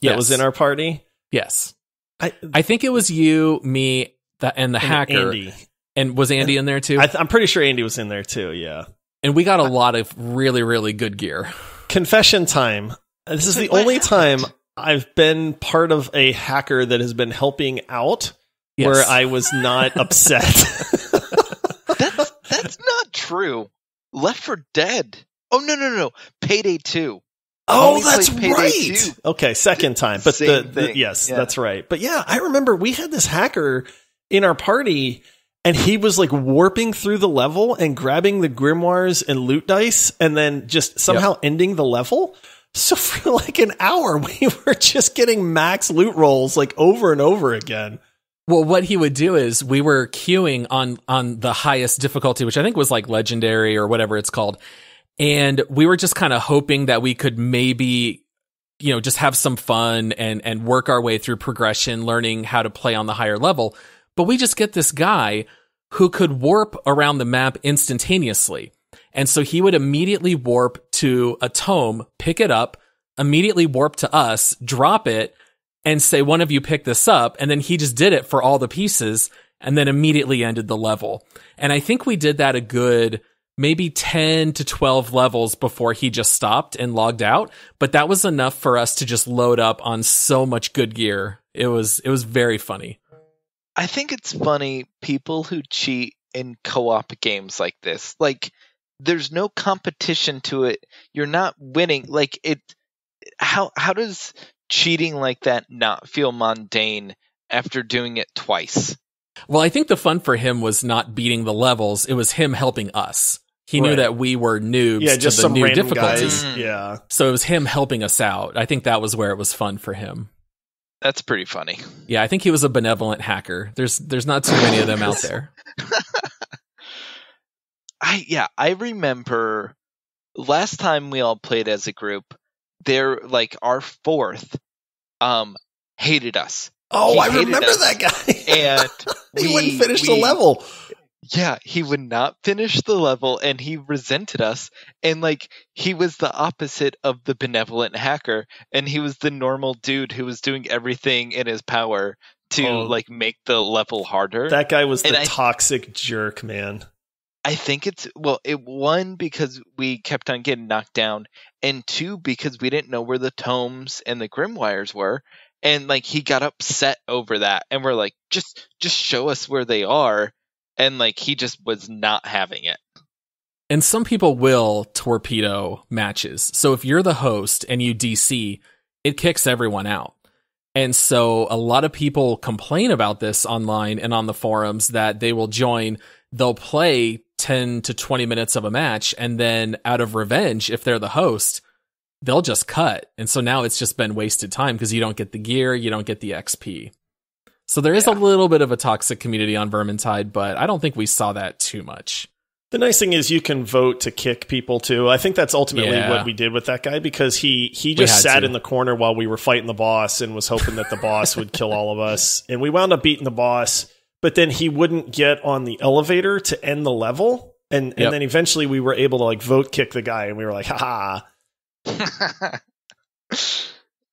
that was in our party? yes. I, I think it was you, me, the, and the and hacker. Andy. And was Andy in there too? I th- I'm pretty sure Andy was in there too, yeah. And we got a lot of really, really good gear. Confession time. This is the What only time? I've been part of a hacker that has been helping out Yes. where I was not upset. That's that's not true. Left 4 Dead. Oh no no no no. Payday two. Oh, that's right. 2. Okay, second time. But the, Same the thing. yes, Yeah. that's right. But yeah, I remember we had this hacker in our party and he was like warping through the level and grabbing the grimoires and loot dice and then just somehow ending the level. So for like an hour we were just getting max loot rolls like over and over again. Well, what he would do is we were queuing on on the highest difficulty, which I think was like legendary or whatever it's called. And we were just kind of hoping that we could maybe you know, just have some fun and and work our way through progression, learning how to play on the higher level. But we just get this guy who could warp around the map instantaneously. And so he would immediately warp to a tome, pick it up, immediately warp to us, drop it, and say, one of you pick this up. And then he just did it for all the pieces and then immediately ended the level. And I think we did that a good maybe 10 to 12 levels before he just stopped and logged out. But that was enough for us to just load up on so much good gear. It was, it was very funny. I think it's funny people who cheat in co-op games like this. Like there's no competition to it. You're not winning. Like it how how does cheating like that not feel mundane after doing it twice? Well, I think the fun for him was not beating the levels. It was him helping us. He knew that we were noobs Yeah, just to the some new random difficulty. guys. Mm. Yeah. So it was him helping us out. I think that was where it was fun for him. That's pretty funny. Yeah, I think he was a benevolent hacker. There's there's not too many of them out there. I yeah, I remember last time we all played as a group, they're like our fourth um hated us. Oh, He I remember us. that guy. And he we- wouldn't finish the level. Yeah, he would not finish the level and he resented us. And like he was the opposite of the benevolent hacker and he was the normal dude who was doing everything in his power to Oh. like make the level harder. That guy was the I- toxic jerk, man. I think it's well, it one because we kept on getting knocked down, and two because we didn't know where the tomes and the grimoires were, and like he got upset over that, and we're like, just just show us where they are, and like he just was not having it. And some people will torpedo matches. So if you're the host and you DC, it kicks everyone out. And so a lot of people complain about this online and on the forums that they will join, they'll play 10 to 20 minutes of a match, and then out of revenge, if they're the host, they'll just cut. And so now it's just been wasted time because you don't get the gear, you don't get the XP. So there is a little bit of a toxic community on Vermintide, but I don't think we saw that too much. The nice thing is you can vote to kick people too. I think that's ultimately Yeah. what we did with that guy because he he just sat to. in the corner while we were fighting the boss and was hoping that the boss would kill all of us. And we wound up beating the boss, but then he wouldn't get on the elevator to end the level. And and Yep. then eventually we were able to like vote kick the guy and we were like, haha.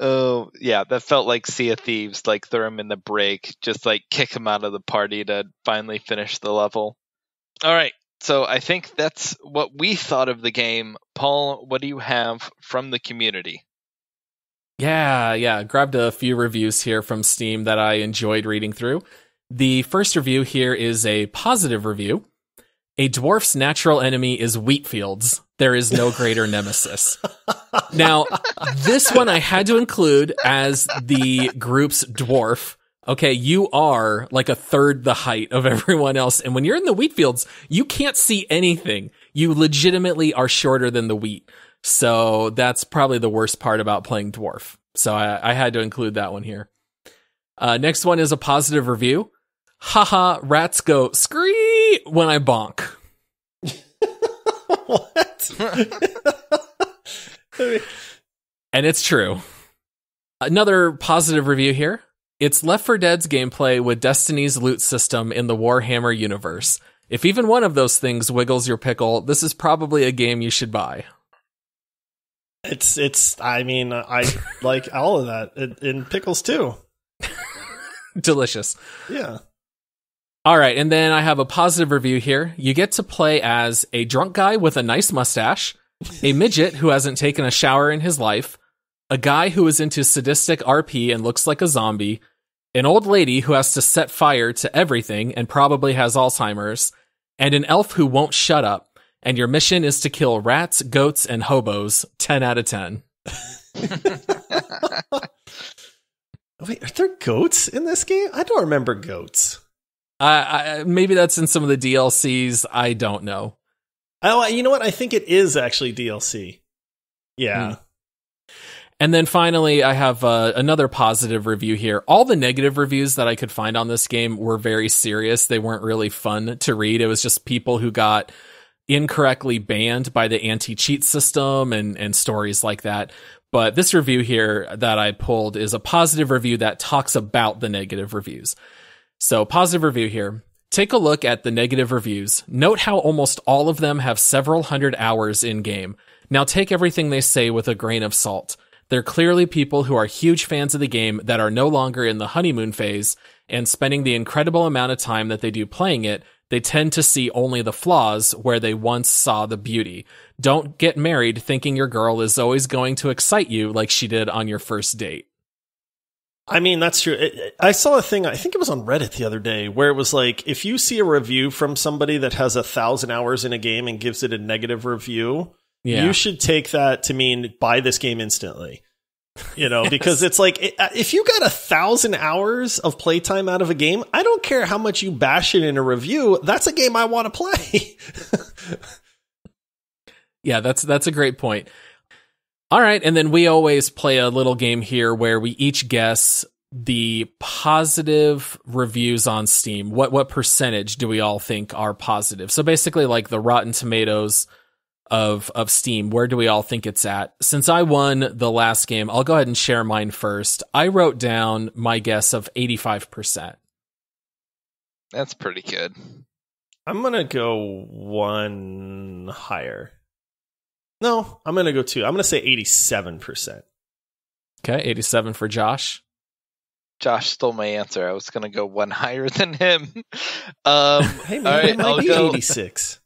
oh yeah, that felt like Sea of Thieves. Like throw him in the break, just like kick him out of the party to finally finish the level. All right, so I think that's what we thought of the game. Paul, what do you have from the community? Yeah, yeah. Grabbed a few reviews here from Steam that I enjoyed reading through. The first review here is a positive review. A dwarf's natural enemy is wheat fields. There is no greater nemesis. Now, this one I had to include as the group's dwarf. Okay, you are like a third the height of everyone else. And when you're in the wheat fields, you can't see anything. You legitimately are shorter than the wheat. So that's probably the worst part about playing dwarf. So I, I had to include that one here. Uh, next one is a positive review. Haha, rats go scree when I bonk. what? And it's true. Another positive review here. It's Left 4 Dead's gameplay with Destiny's loot system in the Warhammer universe. If even one of those things wiggles your pickle, this is probably a game you should buy. it's it's. I mean, I like all of that in, in pickles too. Delicious. Yeah. All right, and then I have a positive review here. You get to play as a drunk guy with a nice mustache, a midget who hasn't taken a shower in his life, a guy who is into sadistic RP and looks like a zombie, an old lady who has to set fire to everything and probably has Alzheimer's, and an elf who won't shut up. And your mission is to kill rats, goats, and hobos. 10 out of 10. Wait, are there goats in this game? I don't remember goats. Uh, I, maybe that's in some of the DLCs. I don't know. Oh, you know what? I think it is actually DLC. Yeah. Hmm. And then finally, I have uh, another positive review here. All the negative reviews that I could find on this game were very serious. They weren't really fun to read. It was just people who got incorrectly banned by the anti cheat system and, and stories like that. But this review here that I pulled is a positive review that talks about the negative reviews. So, positive review here. Take a look at the negative reviews. Note how almost all of them have several hundred hours in game. Now take everything they say with a grain of salt. They're clearly people who are huge fans of the game that are no longer in the honeymoon phase and spending the incredible amount of time that they do playing it, they tend to see only the flaws where they once saw the beauty. Don't get married thinking your girl is always going to excite you like she did on your first date. I mean, that's true. I saw a thing, I think it was on Reddit the other day, where it was like, if you see a review from somebody that has a thousand hours in a game and gives it a negative review, Yeah. you should take that to mean buy this game instantly. You know, because it's like, uh, if you got a thousand hours of playtime out of a game, I don't care how much you bash it in a review, that's a game I want to play. Yeah, that's that's a great point. All right, and then we always play a little game here where we each guess the positive reviews on Steam. What what percentage do we all think are positive? So basically like the Rotten Tomatoes of of Steam, where do we all think it's at? Since I won the last game, I'll go ahead and share mine first. I wrote down my guess of 85%. That's pretty good. I'm going to go one higher. No, I'm going to go two. I'm going to say 87%. Okay, 87 for Josh. Josh stole my answer. I was gonna go one higher than him. Um, Hey, maybe all right, it might I'll be go. 86.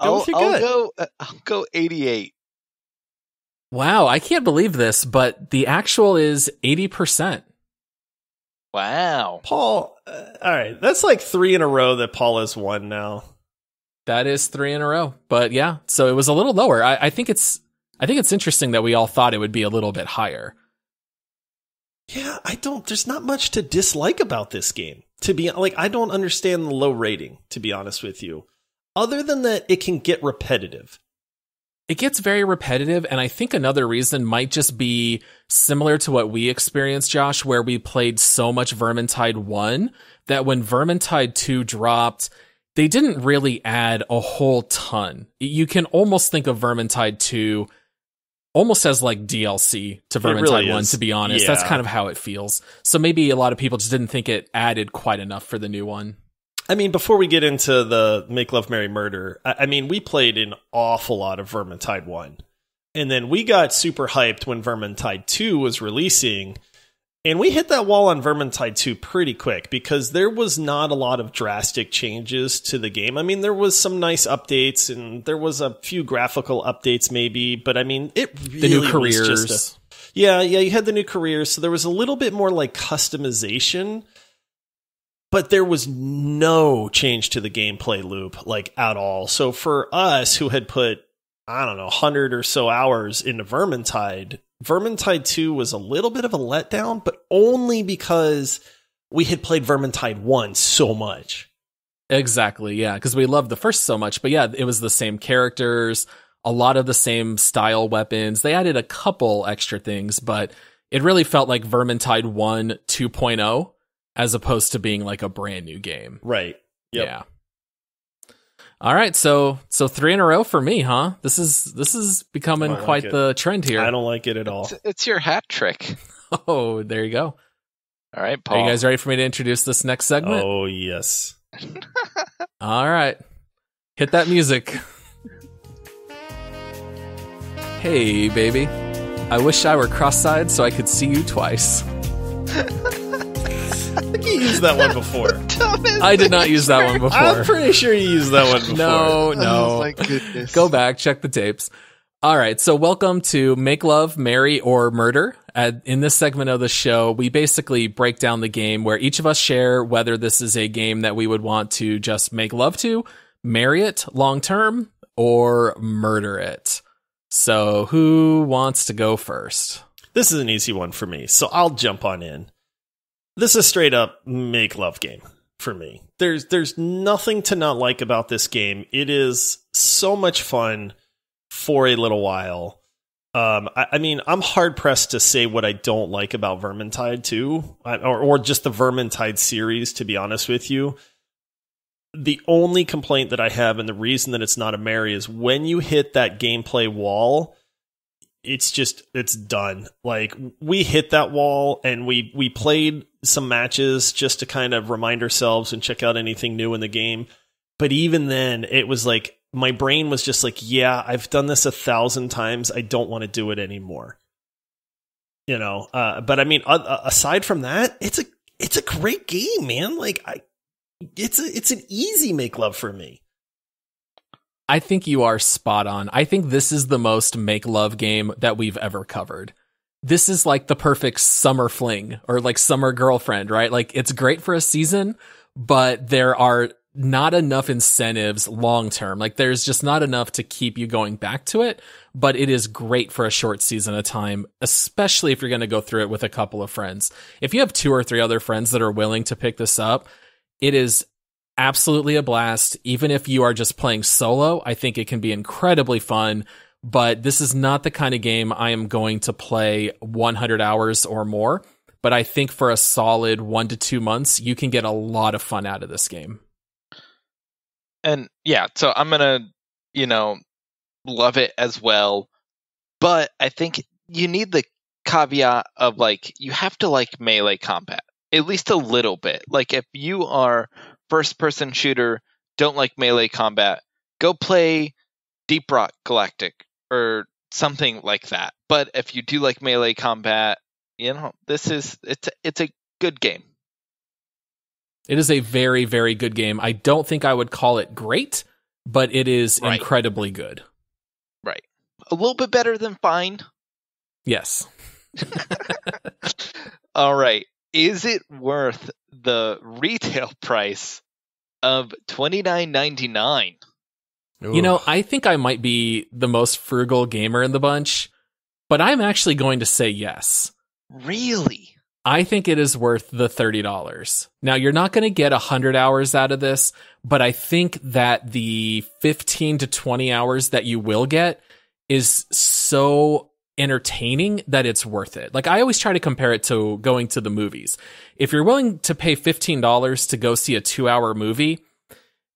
I'll, with I'll go. uh, I'll go eighty-eight. Wow, I can't believe this, but the actual is 80%. Wow. Paul, uh, all right, that's like three in a row that Paul has won now. That is three in a row. But yeah, so it was a little lower. I, I think it's I think it's interesting that we all thought it would be a little bit higher. Yeah, I don't. There's not much to dislike about this game. To be like, I don't understand the low rating. To be honest with you, other than that, it can get repetitive. It gets very repetitive, and I think another reason might just be similar to what we experienced, Josh, where we played so much Vermintide 1 that when Vermintide 2 dropped, they didn't really add a whole ton. You can almost think of Vermintide 2 almost as like DLC to Vermintide really 1, is. to be honest. That's kind of how it feels. So maybe a lot of people just didn't think it added quite enough for the new one. I mean, before we get into the Make Love Marry Murder, I, I mean, we played an awful lot of Vermintide 1. And then we got super hyped when Vermintide 2 was releasing. And we hit that wall on Vermintide 2 pretty quick because there was not a lot of drastic changes to the game. I mean, there was some nice updates and there was a few graphical updates maybe, but I mean, it really The new was just a Yeah, yeah, you had the new careers, so there was a little bit more like customization, but there was no change to the gameplay loop like at all. So for us who had put I don't know, 100 or so hours into Vermintide, Vermintide 2 was a little bit of a letdown, but only because we had played Vermintide 1 so much. Exactly, yeah, because we loved the first so much. But yeah, it was the same characters, a lot of the same style weapons. They added a couple extra things, but it really felt like Vermintide 1 2.0 as opposed to being like a brand new game. Right. Yep. Yeah. All right, so so three in a row for me, huh? This is this is becoming I like quite it. the trend here. I don't like it at all. It's, it's your hat trick. Oh, there you go. All right, Are Paul. you guys ready for me to introduce this next segment? Oh, yes. All right. Hit that music. hey, baby. I wish I were cross-eyed so I could see you twice. I think you used that one before. I did not use that one before. I'm pretty sure you used that one before. No, Oh no. my goodness. Go back, check the tapes. All right, so welcome to Make Love, Marry, or Murder. Uh, in this segment of the show, we basically break down the game where each of us share whether this is a game that we would want to just make love to, marry it long term, or murder it. So, who wants to go first? This is an easy one for me, so I'll jump on in. This is straight up make love game for me. There's there's nothing to not like about this game. It is so much fun for a little while. Um, I, I mean, I'm hard pressed to say what I don't like about Vermintide 2, or or just the Vermintide series. To be honest with you, the only complaint that I have, and the reason that it's not a Marry, is when you hit that gameplay wall it's just it's done. Like we hit that wall and we we played some matches just to kind of remind ourselves and check out anything new in the game. But even then it was like my brain was just like yeah i've done this a thousand times. I don't want to do it anymore. You know uh, but i mean uh, aside from that it's a it's a great game man. Like i it's a it's an easy make love for me I think you are spot on. I think this is the most make love game that we've ever covered. This is like the perfect summer fling or like summer girlfriend, right? Like it's great for a season, but there are not enough incentives long term. Like there's just not enough to keep you going back to it, but it is great for a short season of time, especially if you're going to go through it with a couple of friends. If you have two or three other friends that are willing to pick this up, it is absolutely a blast. Even if you are just playing solo, I think it can be incredibly fun. But this is not the kind of game I am going to play 100 hours or more. But I think for a solid one to two months, you can get a lot of fun out of this game. And yeah, so I'm gonna, you know, love it as well. But I think you need the caveat of like you have to like melee combat at least a little bit. Like if you are first person shooter, don't like melee combat, go play Deep Rock Galactic or something like that. But if you do like melee combat, you know, this is it's a, it's a good game. It is a very, very good game. I don't think I would call it great, but it is Right. incredibly good. Right. A little bit better than fine. Yes. All right. Is it worth the retail price of twenty nine ninety nine? You know, I think I might be the most frugal gamer in the bunch, but I'm actually going to say yes. Really? I think it is worth the $30. Now, you're not going to get 100 hours out of this, but I think that the 15 to 20 hours that you will get is so entertaining that it's worth it. Like I always try to compare it to going to the movies. If you're willing to pay $15 to go see a 2-hour movie,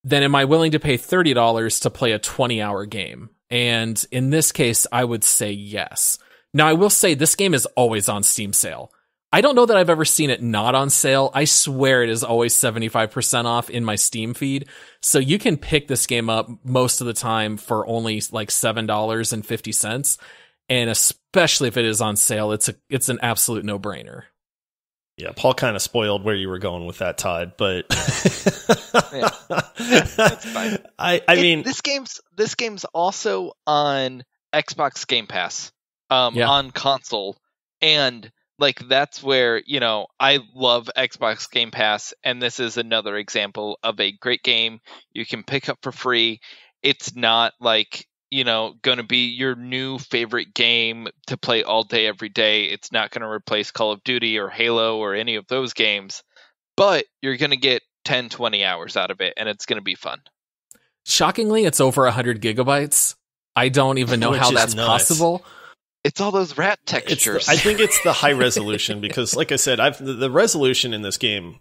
then am I willing to pay $30 to play a 20-hour game? And in this case, I would say yes. Now, I will say this game is always on Steam sale. I don't know that I've ever seen it not on sale. I swear it is always 75% off in my Steam feed. So you can pick this game up most of the time for only like $7.50. And especially if it is on sale, it's a, it's an absolute no brainer. Yeah, Paul kind of spoiled where you were going with that, Todd. But Yeah, that's fine. I, I It- mean, this game's this game's also on Xbox Game Pass, um, Yeah. on console, And like that's where, you know, I love Xbox Game Pass and this is another example of a great game you can pick up for free. It's not like, you know, going to be your new favorite game to play all day every day. It's not going to replace Call of Duty or Halo or any of those games, but you're going to get 10 20 hours out of it and it's going to be fun. Shockingly, it's over 100 gigabytes. I don't even know Which how is that's nuts. possible. It's all those rat It's the- textures. I think it's the high resolution because, like I said, I've the, the resolution in this game,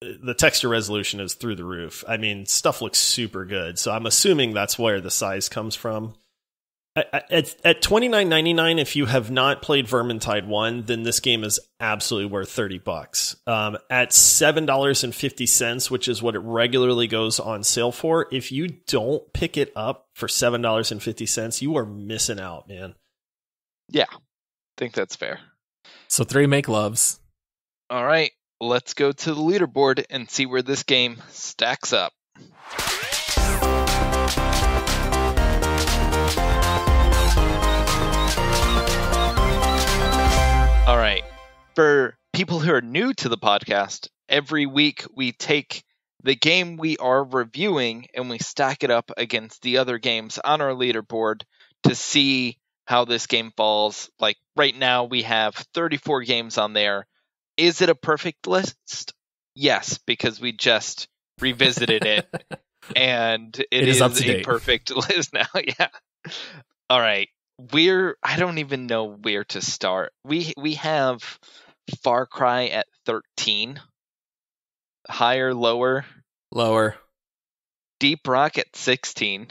the texture resolution is through the roof. I mean, stuff looks super good. So I'm assuming that's where the size comes from. I- I- At at twenty nine ninety nine, if you have not played Vermintide one, then this game is absolutely worth thirty bucks. Um, at seven dollars and fifty cents, which is what it regularly goes on sale for, if you don't pick it up for seven dollars and fifty cents, you are missing out, man. yeah. I think that's fair. So three make loves. All right, let's go to the leaderboard and see where this game stacks up. All right. For people who are new to the podcast, every week we take the game we are reviewing and we stack it up against the other games on our leaderboard to see how this game falls. Like right now, we have 34 games on there. Is it a perfect list? Yes, because we just revisited it and it It is is, a perfect list now. yeah. All right. We're I don't even know where to start. We we have Far Cry at 13. Higher, lower. Lower. Deep Rock at 16.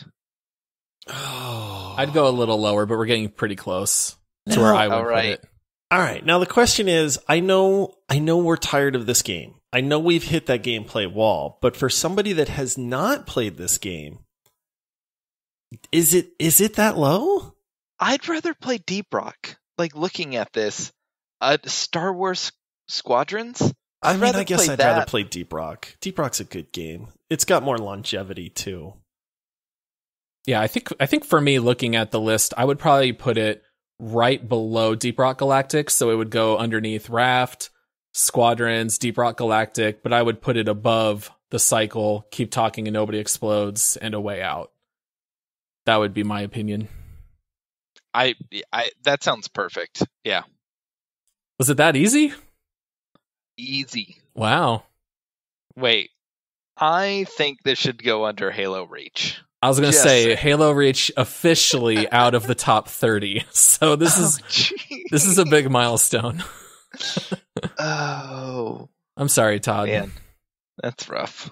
Oh, I'd go a little lower, but we're getting pretty close to where I would All put right. it. All right. Now the question is, I know I know we're tired of this game. I know we've hit that gameplay wall, but for somebody that has not played this game, is it is it that low? I'd rather play Deep Rock. Like looking at this, uh, Star Wars Squadrons. I I'd mean, I guess I'd rather play Deep Rock. Deep Rock's a good game. It's got more longevity too. Yeah, I think I think for me, looking at the list, I would probably put it right below Deep Rock Galactic, so it would go underneath Raft, Squadrons, Deep Rock Galactic, but I would put it above the cycle, Keep Talking and Nobody Explodes, and A Way Out. That would be my opinion. I I that sounds perfect. Yeah, Was it that easy? easy. Wow. Wait, I think this should go under Halo Reach. I was gonna Just say. Halo Reach officially out of the top thirty. So this oh, is oh, this is a big milestone. oh I'm sorry, Todd. man, that's rough.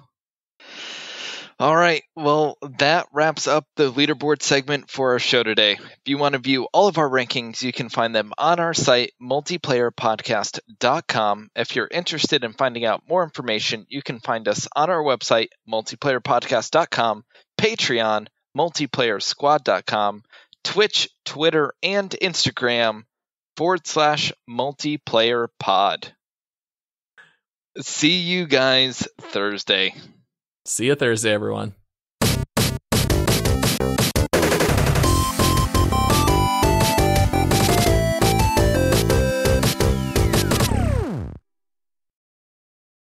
All right, well, that wraps up the leaderboard segment for our show today. If you want to view all of our rankings, you can find them on our site, multiplayerpodcast.com. If you're interested in finding out more information, you can find us on our website, multiplayerpodcast.com, Patreon, multiplayersquad.com, Twitch, Twitter, and Instagram forward slash multiplayer pod. See you guys Thursday. See you Thursday, everyone.